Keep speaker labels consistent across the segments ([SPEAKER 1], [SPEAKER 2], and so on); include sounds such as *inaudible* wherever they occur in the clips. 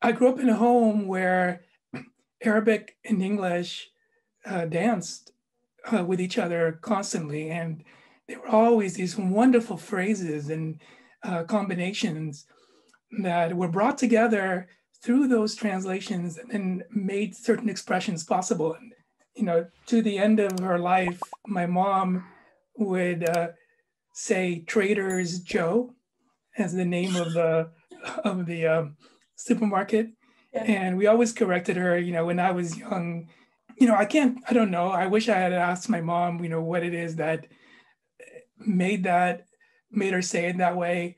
[SPEAKER 1] I grew up in a home where Arabic and English uh, danced uh, with each other constantly. And there were always these wonderful phrases and uh, combinations that were brought together through those translations and made certain expressions possible. And, you know, to the end of her life, my mom would uh, say Trader's Joe as the name of the of the um, supermarket, yeah. and we always corrected her. You know, when I was young, you know, I can't, I don't know. I wish I had asked my mom, you know, what it is that made that made her say it that way.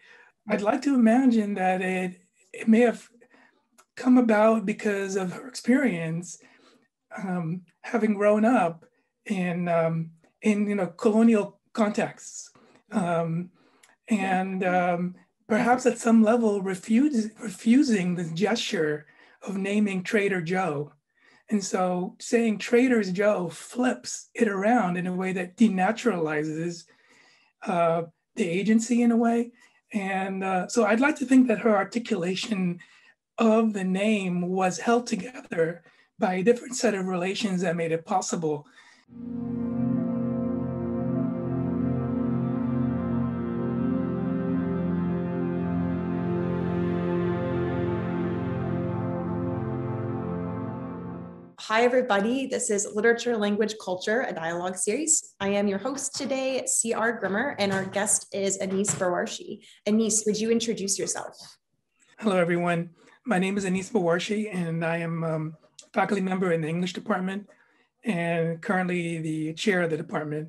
[SPEAKER 1] I'd like to imagine that it it may have come about because of her experience um, having grown up in um, in you know colonial contexts um, and um, perhaps at some level refuse, refusing the gesture of naming Trader Joe. And so saying Trader's Joe flips it around in a way that denaturalizes uh, the agency in a way. And uh, so I'd like to think that her articulation of the name was held together by a different set of relations that made it possible.
[SPEAKER 2] Hi, everybody. This is Literature, Language, Culture, a dialogue series. I am your host today, C.R. Grimmer, and our guest is Anis Bawarshi. Anis, would you introduce yourself?
[SPEAKER 1] Hello, everyone. My name is Anis Bawarshi, and I am um, faculty member in the English department and currently the chair of the department.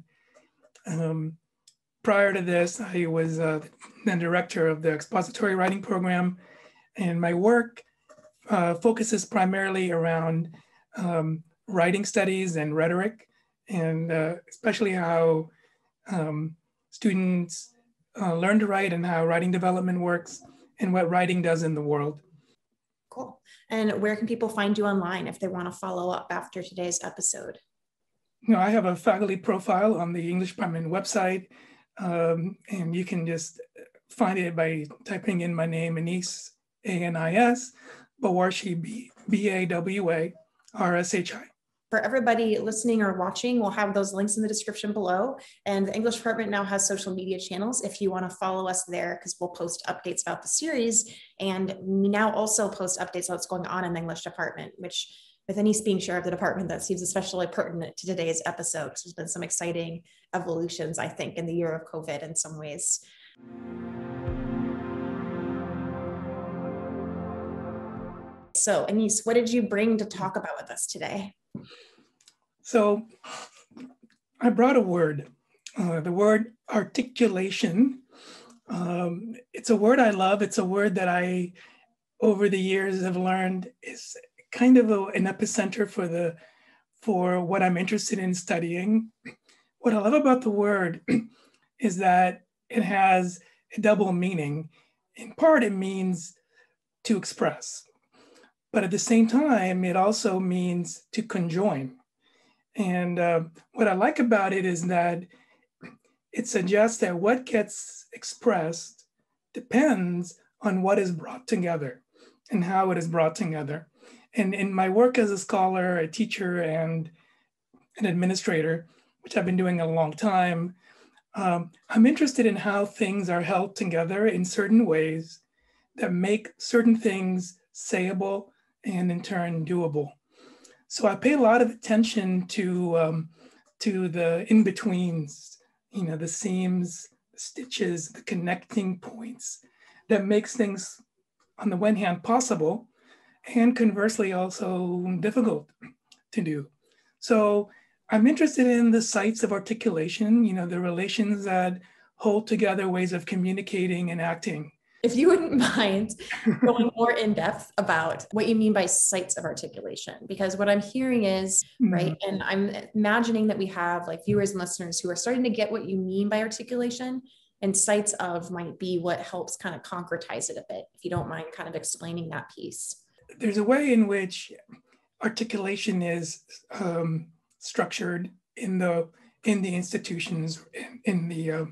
[SPEAKER 1] Um, prior to this, I was uh, director of the expository writing program, and my work uh, focuses primarily around um, writing studies and rhetoric, and uh, especially how um, students uh, learn to write and how writing development works and what writing does in the world.
[SPEAKER 2] Cool. And where can people find you online if they want to follow up after today's episode?
[SPEAKER 1] You know, I have a faculty profile on the English Department website, um, and you can just find it by typing in my name, Anis, A-N-I-S, Bawarshi, B-A-W-A, RSHI.
[SPEAKER 2] For everybody listening or watching, we'll have those links in the description below. And the English department now has social media channels if you want to follow us there, because we'll post updates about the series. And we now also post updates on what's going on in the English department, which with Anis being chair of the department, that seems especially pertinent to today's episode, because there's been some exciting evolutions, I think, in the year of COVID in some ways. So, Anis, what did you bring to talk about with us today?
[SPEAKER 1] So, I brought a word, uh, the word articulation. Um, it's a word I love. It's a word that I, over the years, have learned is kind of a, an epicenter for the for what I'm interested in studying. What I love about the word *clears throat* is that it has a double meaning. In part, it means to express. But at the same time, it also means to conjoin. And uh, what I like about it is that it suggests that what gets expressed depends on what is brought together and how it is brought together. And in my work as a scholar, a teacher, and an administrator, which I've been doing a long time, um, I'm interested in how things are held together in certain ways that make certain things sayable and in turn doable. So I pay a lot of attention to um, to the in betweens, you know, the seams, the stitches, the connecting points that makes things, on the one hand, possible, and conversely also difficult to do. So I'm interested in the sites of articulation, you know, the relations that hold together ways of communicating and acting
[SPEAKER 2] if you wouldn't *laughs* mind *laughs* going more in depth about what you mean by sites of articulation, because what I'm hearing is, mm-hmm. right, and I'm imagining that we have like viewers and listeners who are starting to get what you mean by articulation, and sites of might be what helps kind of concretize it a bit, if you don't mind kind of explaining that piece.
[SPEAKER 1] There's a way in which articulation is um, structured in the in the institutions in, in the uh,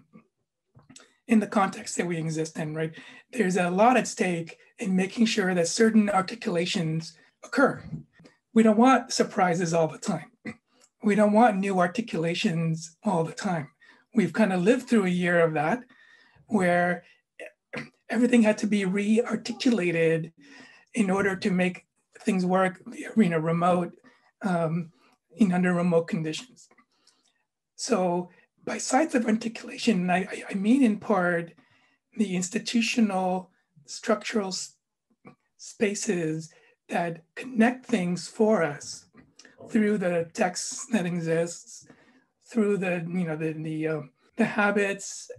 [SPEAKER 1] in the context that we exist in, right? There's a lot at stake in making sure that certain articulations occur. We don't want surprises all the time. We don't want new articulations all the time. We've kind of lived through a year of that where everything had to be re articulated in order to make things work in a remote, um, in under remote conditions. So by sites of articulation, I, I mean in part the institutional structural spaces that connect things for us through the text that exists, through the you know the the, uh, the habits,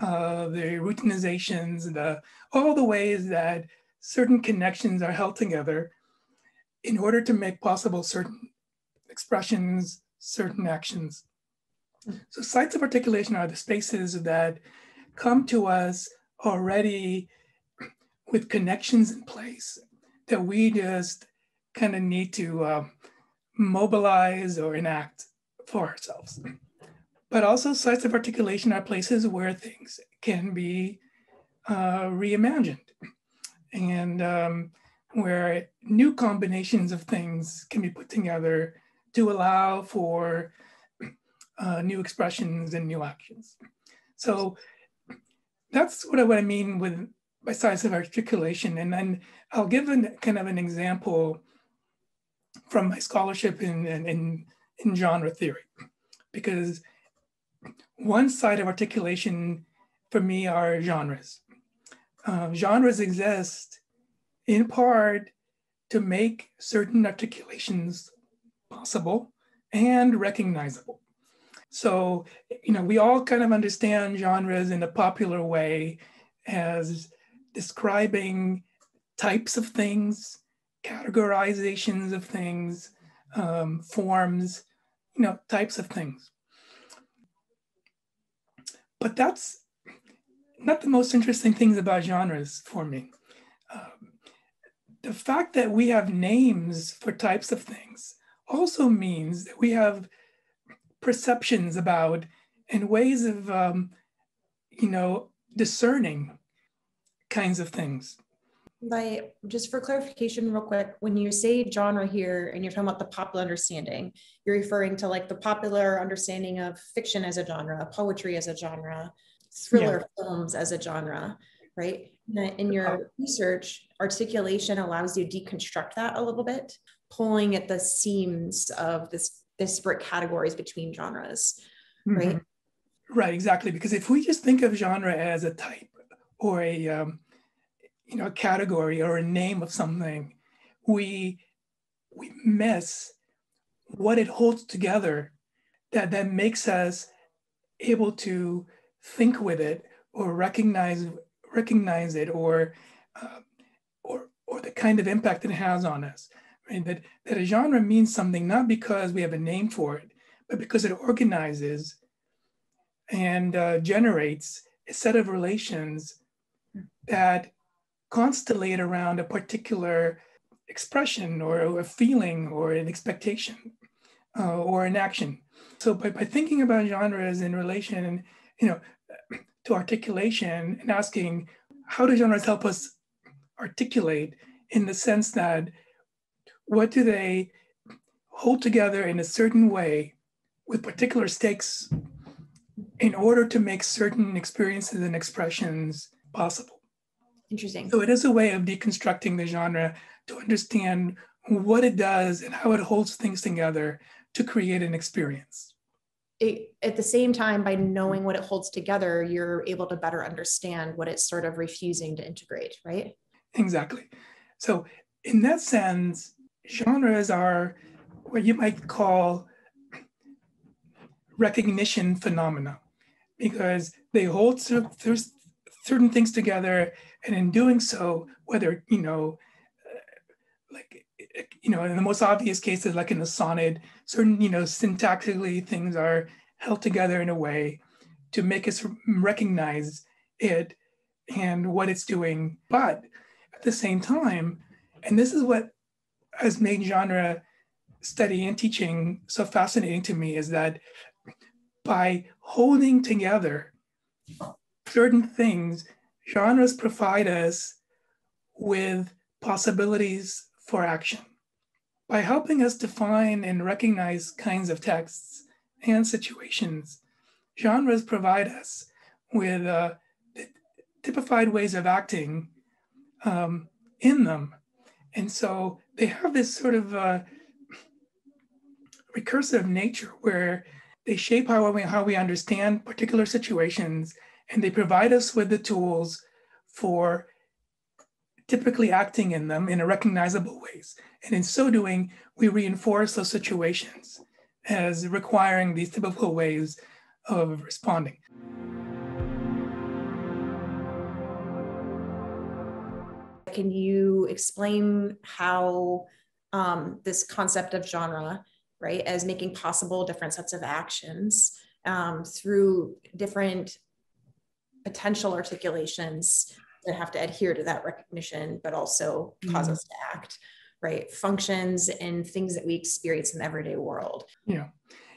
[SPEAKER 1] uh, the routinizations, the all the ways that certain connections are held together in order to make possible certain expressions, certain actions. So sites of articulation are the spaces that come to us already with connections in place that we just kind of need to uh, mobilize or enact for ourselves. But also sites of articulation are places where things can be uh, reimagined and um, where new combinations of things can be put together to allow for uh, new expressions and new actions. So that's what I, what I mean with by sites of articulation. And then I'll give an, kind of an example from my scholarship in, in, in genre theory, because one site of articulation for me are genres. Uh, genres exist in part to make certain articulations possible and recognizable. So, you know, we all kind of understand genres in a popular way as describing types of things, categorizations of things, um, forms, you know, types of things. But that's not the most interesting things about genres for me. Um, the fact that we have names for types of things also means that we have perceptions about and ways of, um, you know, discerning kinds of things.
[SPEAKER 2] By just for clarification, real quick, when you say genre here and you're talking about the popular understanding, you're referring to like the popular understanding of fiction as a genre, poetry as a genre, thriller yeah. films as a genre, right? In your research, articulation allows you to deconstruct that a little bit, pulling at the seams of this disparate categories between genres, right? Mm-hmm.
[SPEAKER 1] Right, exactly. Because if we just think of genre as a type, or a um, you know a category or a name of something, we we miss what it holds together that that makes us able to think with it or recognize recognize it or uh, or or the kind of impact it has on us right that that a genre means something not because we have a name for it but because it organizes and uh, generates a set of relations that constellate around a particular expression or a feeling or an expectation uh, or an action. So by, by thinking about genres in relation, you know, to articulation and asking how do genres help us articulate in the sense that what do they hold together in a certain way with particular stakes in order to make certain experiences and expressions possible.
[SPEAKER 2] Interesting.
[SPEAKER 1] So it is a way of deconstructing the genre to understand what it does and how it holds things together to create an experience.
[SPEAKER 2] It, at the same time, by knowing what it holds together, you're able to better understand what it's sort of refusing to integrate, right?
[SPEAKER 1] Exactly. So, in that sense, genres are what you might call recognition phenomena because they hold certain things together and in doing so, whether, you know, uh, like, you know, in the most obvious cases, like in the sonnet, certain, you know, syntactically things are held together in a way to make us recognize it and what it's doing. But at the same time, and this is what has made genre study and teaching so fascinating to me, is that by holding together certain things, genres provide us with possibilities for action. By helping us define and recognize kinds of texts and situations, genres provide us with uh, typified ways of acting um, in them. And so they have this sort of uh, recursive nature where they shape how we, how we understand particular situations and they provide us with the tools for typically acting in them in a recognizable ways. And in so doing, we reinforce those situations as requiring these typical ways of responding.
[SPEAKER 2] Can you explain how um, this concept of genre, right, as making possible different sets of actions um, through different potential articulations that have to adhere to that recognition, but also mm-hmm. us to act, right? Functions and things that we experience in the everyday world.
[SPEAKER 1] Yeah.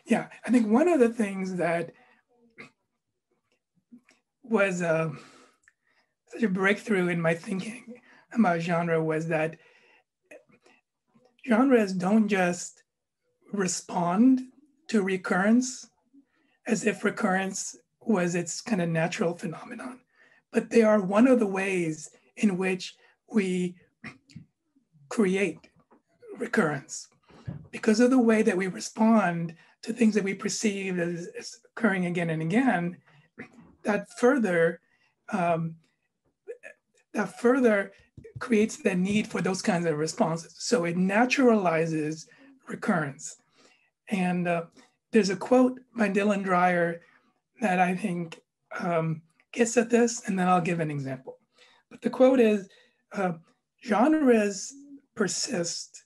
[SPEAKER 1] Yeah. I think one of the things that was uh, such a breakthrough in my thinking about genre was that genres don't just respond to recurrence as if recurrence was its kind of natural phenomenon but they are one of the ways in which we create recurrence. Because of the way that we respond to things that we perceive as, occurring again and again that further um, that further creates the need for those kinds of responses so it naturalizes recurrence and uh, there's a quote by Dylan Dryer that i think um, gets at this, and then I'll give an example. But the quote is uh, genres persist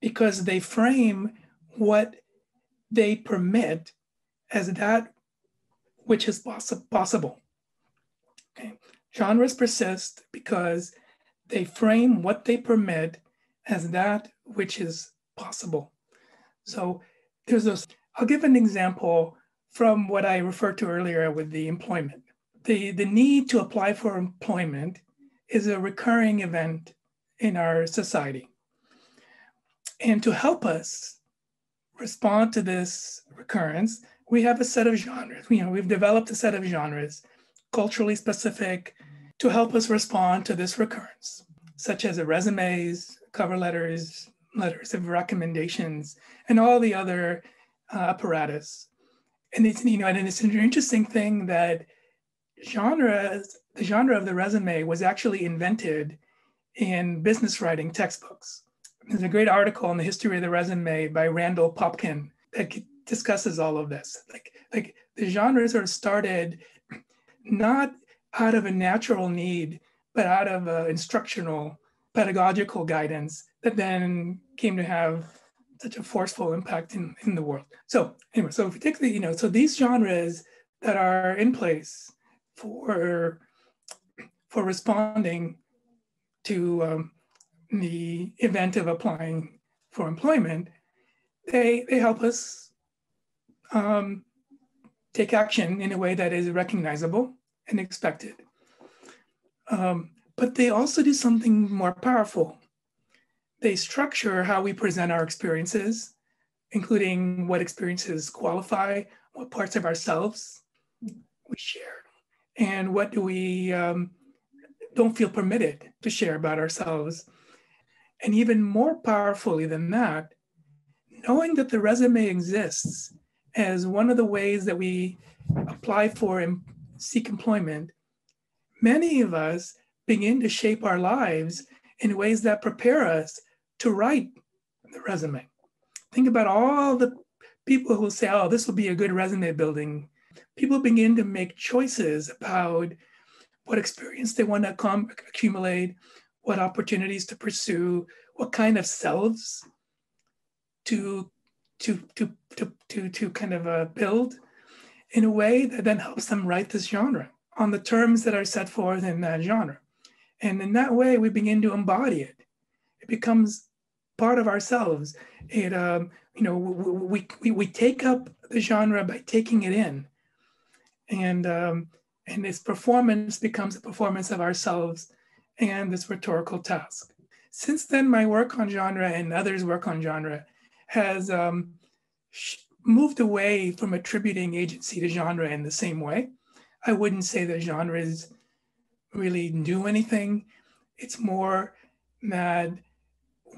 [SPEAKER 1] because they frame what they permit as that which is poss- possible. Genres persist because they frame what they permit as that which is possible. So there's this, I'll give an example from what I referred to earlier with the employment the, the need to apply for employment is a recurring event in our society. And to help us respond to this recurrence, we have a set of genres. You know, we've developed a set of genres, culturally specific, to help us respond to this recurrence, such as resumes, cover letters, letters of recommendations, and all the other uh, apparatus. And it's you know, and it's an interesting thing that genres, the genre of the resume was actually invented in business writing textbooks. There's a great article on the history of the resume by Randall Popken that discusses all of this. Like, like the genre sort of started not out of a natural need, but out of instructional, pedagogical guidance that then came to have such a forceful impact in, in the world. So anyway, so if we take the, you know, so these genres that are in place for for responding to um, the event of applying for employment, they they help us um, take action in a way that is recognizable and expected. Um, but they also do something more powerful. They structure how we present our experiences, including what experiences qualify, what parts of ourselves we share and what do we um, don't feel permitted to share about ourselves. And even more powerfully than that, knowing that the resume exists as one of the ways that we apply for and seek employment, many of us begin to shape our lives in ways that prepare us to write the resume. Think about all the people who say, oh, this will be a good resume building people begin to make choices about what experience they want to com- accumulate, what opportunities to pursue, what kind of selves to to to to to, to kind of uh, build in a way that then helps them write this genre on the terms that are set forth in that genre. And in that way, we begin to embody it. It becomes part of ourselves. It, um, you know, we, we, we take up the genre by taking it in and um, And this performance becomes a performance of ourselves and this rhetorical task. Since then, my work on genre and others' work on genre has um, moved away from attributing agency to genre in the same way. I wouldn't say that genres really do anything. It's more that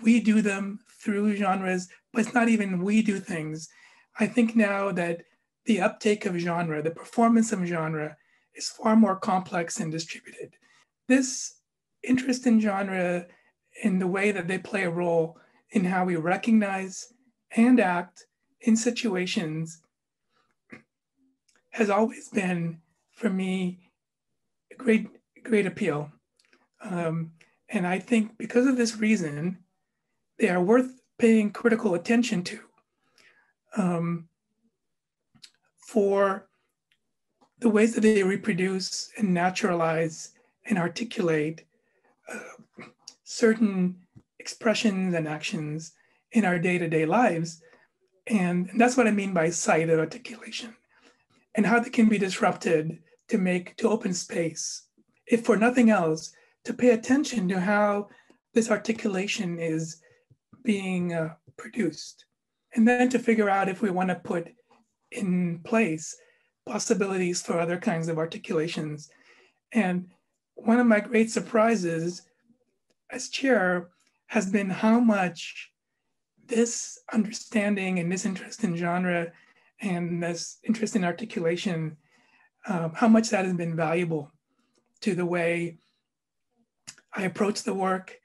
[SPEAKER 1] we do them through genres, but it's not even we do things. I think now that the uptake of genre, the performance of genre, is far more complex and distributed. This interest in genre in the way that they play a role in how we recognize and act in situations has always been, for me, a great, great appeal. Um, and I think because of this reason, they are worth paying critical attention to um, for the ways that they reproduce and naturalize and articulate uh, certain expressions and actions in our day-to-day lives. And, and that's what i mean by sighted articulation and how they can be disrupted to make to open space. If for nothing else to pay attention to how this articulation is being uh, produced. And then to figure out if we want to put in place possibilities for other kinds of articulations. And one of my great surprises as chair has been how much this understanding and this interest in genre and this interest in articulation, um, how much that has been valuable to the way I approach the work.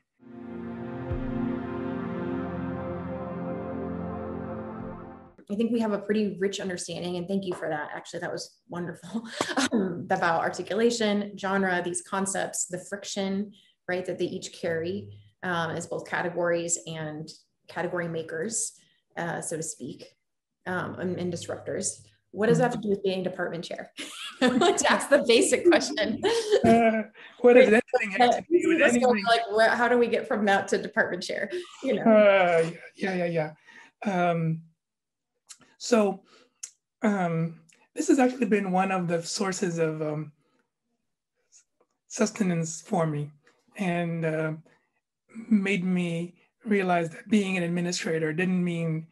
[SPEAKER 2] I think we have a pretty rich understanding, and thank you for that. Actually, that was wonderful *laughs* um, about articulation, genre, these concepts, the friction, right, that they each carry um, as both categories and category makers, uh, so to speak, um, and, and, disruptors. What does that have to do with being department chair? *laughs* Let's ask the basic question. Uh,
[SPEAKER 1] what does anything have to do with anything?
[SPEAKER 2] Like, where, how do we get from that to department chair? You know.
[SPEAKER 1] Uh, yeah, yeah, yeah. Um, so um, this has actually been one of the sources of um, sustenance for me and uh, made me realize that being an administrator didn't mean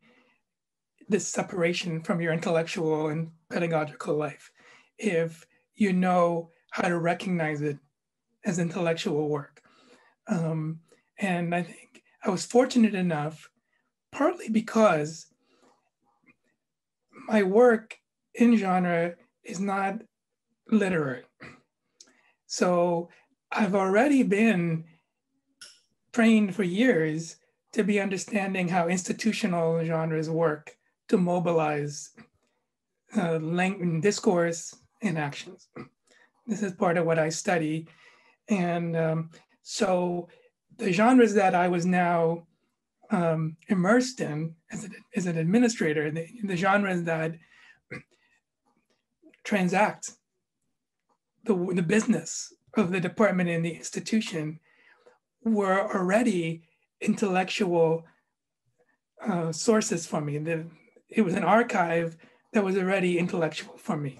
[SPEAKER 1] this separation from your intellectual and pedagogical life if you know how to recognize it as intellectual work. Um, and I think I was fortunate enough, partly because my work in genre is not literary. So I've already been trained for years to be understanding how institutional genres work to mobilize uh, language, discourse and actions. This is part of what I study. And um, so the genres that I was now um, immersed in as, as an administrator, the, the genres that *clears throat* transact the, the business of the department and the institution were already intellectual uh, sources for me. The, it was an archive that was already intellectual for me.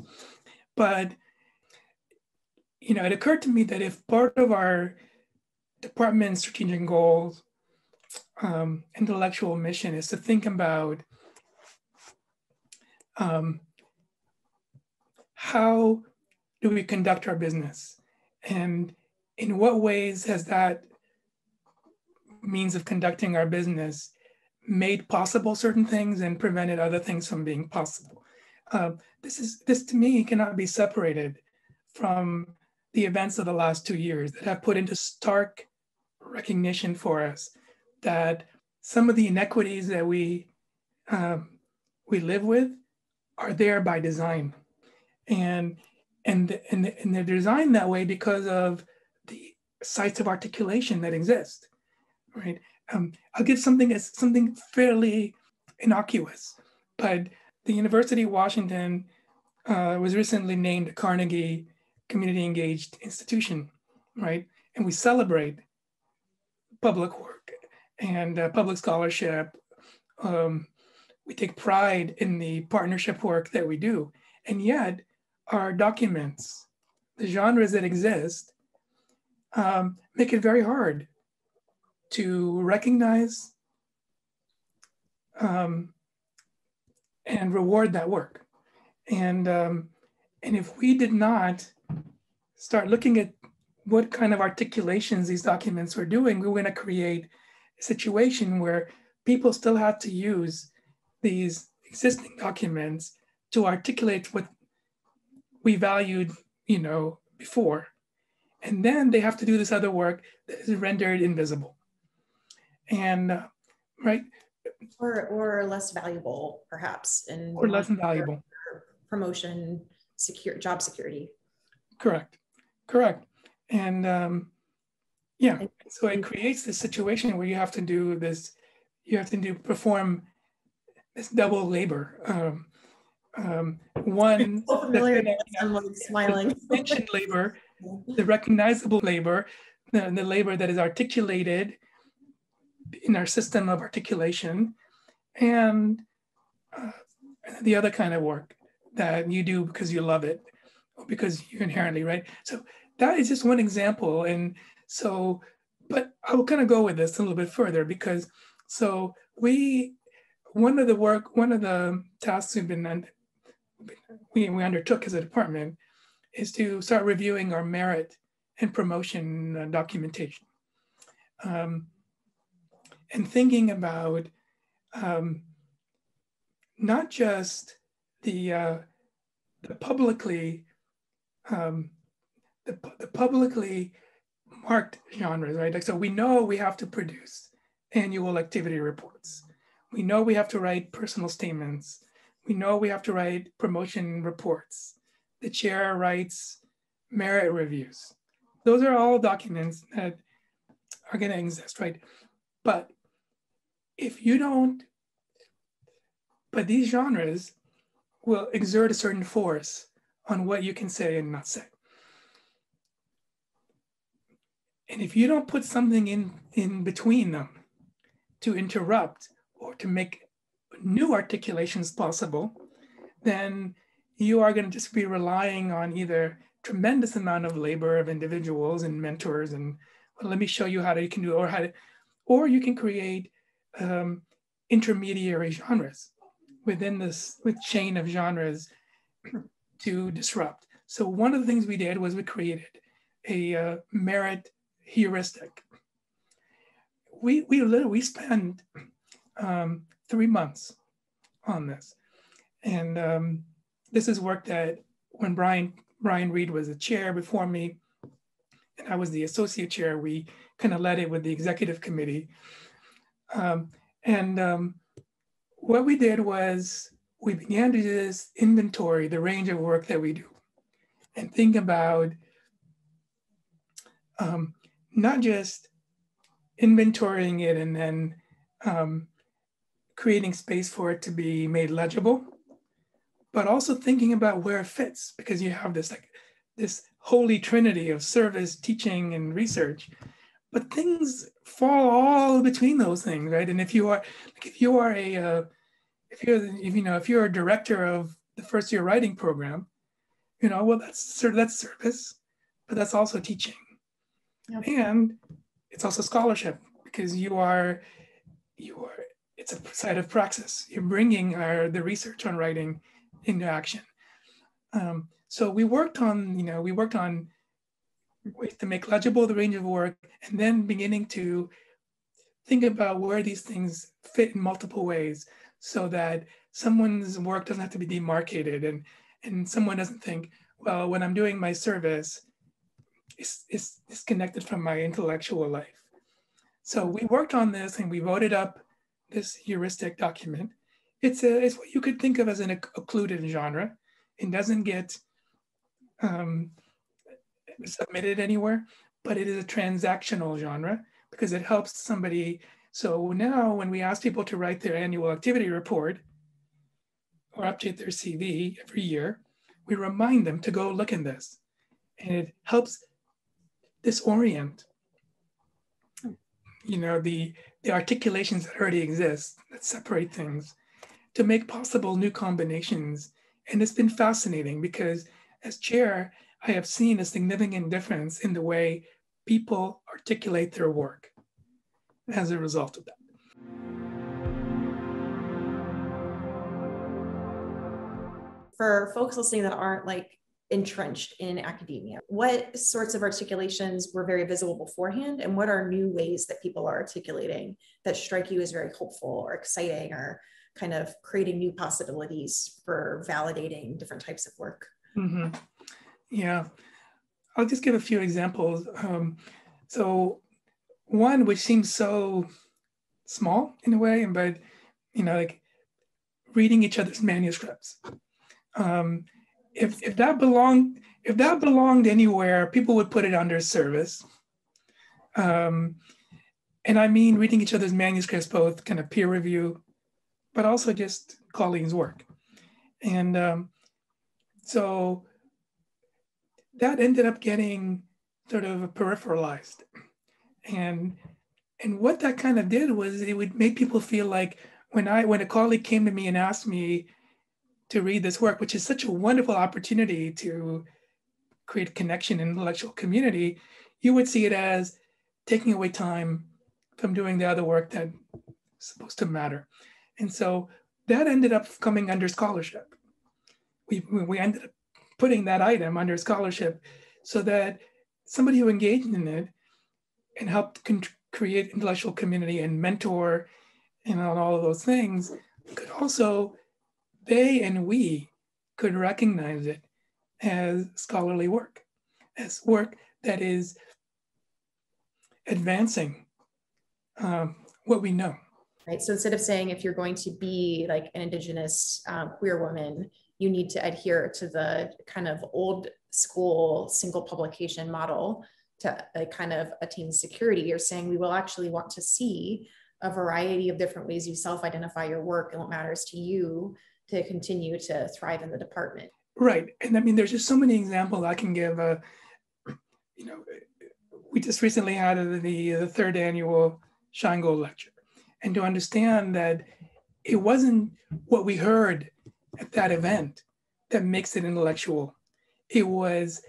[SPEAKER 1] But, you know, it occurred to me that if part of our department's strategic goals um, intellectual mission is to think about um, how do we conduct our business and in what ways has that means of conducting our business made possible certain things and prevented other things from being possible. Uh, this is this to me cannot be separated from the events of the last two years that have put into stark recognition for us that some of the inequities that we um, we live with are there by design, and and and and they're designed that way because of the sites of articulation that exist, right? Um, I'll give something as something fairly innocuous, but the University of Washington uh, was recently named a Carnegie Community Engaged Institution, right? And we celebrate public work and uh, public scholarship. Um, we take pride in the partnership work that we do. And yet, our documents the genres that exist um, make it very hard to recognize um, and reward that work. And, um, and if we did not start looking at what kind of articulations these documents were doing, we were going to create a situation where people still had to use these existing documents to articulate what we valued, you know, before. And then they have to do this other work that is rendered invisible. And uh, right.
[SPEAKER 2] Or, or less valuable, perhaps, and
[SPEAKER 1] or less valuable
[SPEAKER 2] promotion, secure job security.
[SPEAKER 1] Correct, correct. And um, yeah, so it creates this situation where you have to do this, you have to do perform this double labor. Um, um, one, *laughs*
[SPEAKER 2] so familiar, *laughs* the, smiling.
[SPEAKER 1] mentioned labor, *laughs* the recognizable labor, the, the labor that is articulated in our system of articulation, and uh, the other kind of work that you do because you love it, because you inherently right. So that is just one example, and so, but I will kind of go with this a little bit further because so we one of the work, one of the tasks we've been we, we undertook as a department is to start reviewing our merit and promotion documentation. Um, and thinking about um, not just the, uh, the publicly um, the, the publicly marked genres, right? Like, so we know we have to produce annual activity reports. We know we have to write personal statements we know we have to write promotion reports. The chair writes merit reviews. Those are all documents that are going to exist, right? But if you don't, but these genres will exert a certain force on what you can say and not say. And if you don't put something in, in between them to interrupt or to make new articulations possible, then you are going to just be relying on either tremendous amount of labor of individuals and mentors and well, let me show you how to, you can do or how to, or you can create um, intermediary genres within this with chain of genres *clears throat* to disrupt. So one of the things we did was we created a uh, merit heuristic. We we literally we spent um, three months on this. And um, this is work that when Brian Brian Reed was the chair before me, and I was the associate chair, we kind of led it with the executive committee. Um, and um, what we did was we began to just inventory the range of work that we do and think about um, not just inventorying it and then um, creating space for it to be made legible, but also thinking about where it fits because you have this like this holy trinity of service, teaching, and research. But things fall all between those things, right? And if you are like if you are a uh, if you're if you know if you're a director of the first year writing program, you know, well that's sort of that's service, but that's also teaching. Yep. And it's also scholarship because you are you are it's a site of praxis. You're bringing our, the research on writing into action. Um, so we worked on, you know, we worked on ways to make legible the range of work and then beginning to think about where these things fit in multiple ways so that someone's work doesn't have to be demarcated and, and someone doesn't think, well, when I'm doing my service, it's, it's disconnected from my intellectual life. So we worked on this and we voted up this heuristic document. It's, a, it's what you could think of as an occluded genre. It doesn't get um, submitted anywhere, but it is a transactional genre because it helps somebody. So now when we ask people to write their annual activity report or update their CV every year, we remind them to go look in this. And it helps disorient you know, the, the articulations that already exist that separate things to make possible new combinations. And it's been fascinating because as chair, I have seen a significant difference in the way people articulate their work as a result of that.
[SPEAKER 2] For folks listening that aren't like entrenched in academia, what sorts of articulations were very visible beforehand, and what are new ways that people are articulating that strike you as very hopeful or exciting or kind of creating new possibilities for validating different types of work?
[SPEAKER 1] Mm-hmm. Yeah, I'll just give a few examples. Um, so, one which seems so small in a way, but you know, like reading each other's manuscripts. Um, if if that belonged if that belonged anywhere, people would put it under service. Um, and I mean reading each other's manuscripts, both kind of peer review, but also just colleagues' work. And um, so that ended up getting sort of peripheralized. And and what that kind of did was it would make people feel like when I when a colleague came to me and asked me to read this work, which is such a wonderful opportunity to create connection in intellectual community, you would see it as taking away time from doing the other work that's supposed to matter. And so that ended up coming under scholarship. We, we ended up putting that item under scholarship so that somebody who engaged in it and helped con- create intellectual community and mentor and all of those things could also, they and we could recognize it as scholarly work, as work that is advancing um, what we know.
[SPEAKER 2] Right. So instead of saying if you're going to be like an Indigenous um, queer woman, you need to adhere to the kind of old school single publication model to uh, kind of attain security. You're saying we will actually want to see a variety of different ways you self-identify your work and what matters to you to continue to thrive in the department.
[SPEAKER 1] Right, and I mean, there's just so many examples I can give. Uh, you know, we just recently had the, the third annual Shine Gold lecture, and to understand that it wasn't what we heard at that event that makes it intellectual. It was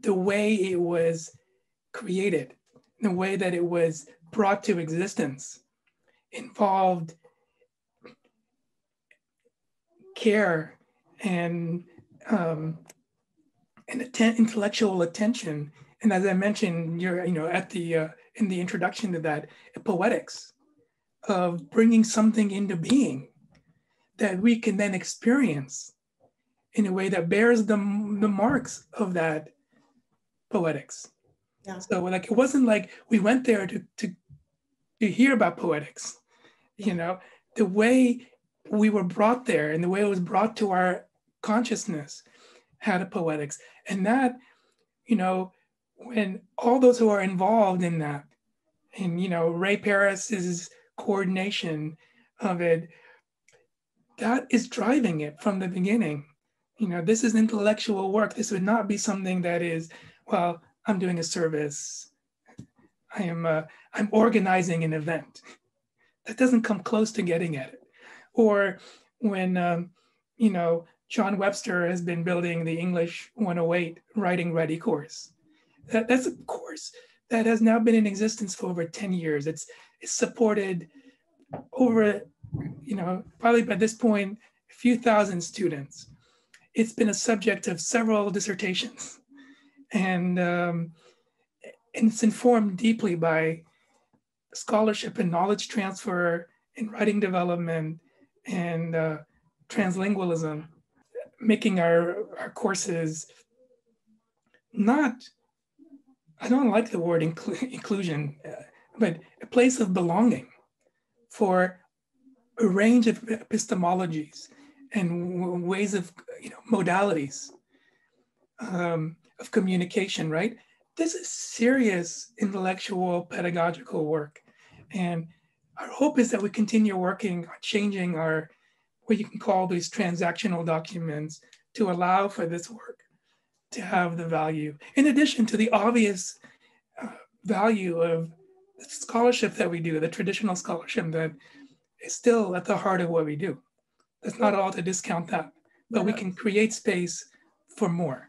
[SPEAKER 1] the way it was created, the way that it was brought to existence involved care and um, and atten- intellectual attention. And as I mentioned, you're you know at the uh, in the introduction to that, poetics of bringing something into being that we can then experience in a way that bears the, the marks of that poetics. Yeah. So like it wasn't like we went there to, to to hear about poetics, you know, the way we were brought there and the way it was brought to our consciousness had a poetics. And that, you know, when all those who are involved in that, and you know, Ray Paris's coordination of it, that is driving it from the beginning. You know, this is intellectual work. This would not be something that is, well, I'm doing a service. I am, uh, I'm organizing an event. That doesn't come close to getting at it. Or when, um, you know, John Webster has been building the English 108 Writing Ready course. That, that's a course that has now been in existence for over 10 years. It's, it's supported over you know, probably by this point, a few thousand students. It's been a subject of several dissertations. And, um, and it's informed deeply by scholarship and knowledge transfer and writing development and uh, translingualism, making our, our courses not, I don't like the word inclu- inclusion, uh, but a place of belonging for a range of epistemologies and ways of you know modalities um, of communication right? This is serious intellectual pedagogical work. And our hope is that we continue working on changing our what you can call these transactional documents to allow for this work to have the value. In addition to the obvious uh, value of scholarship that we do the traditional scholarship that is still at the heart of what we do. That's not all to discount that, but we can create space for more.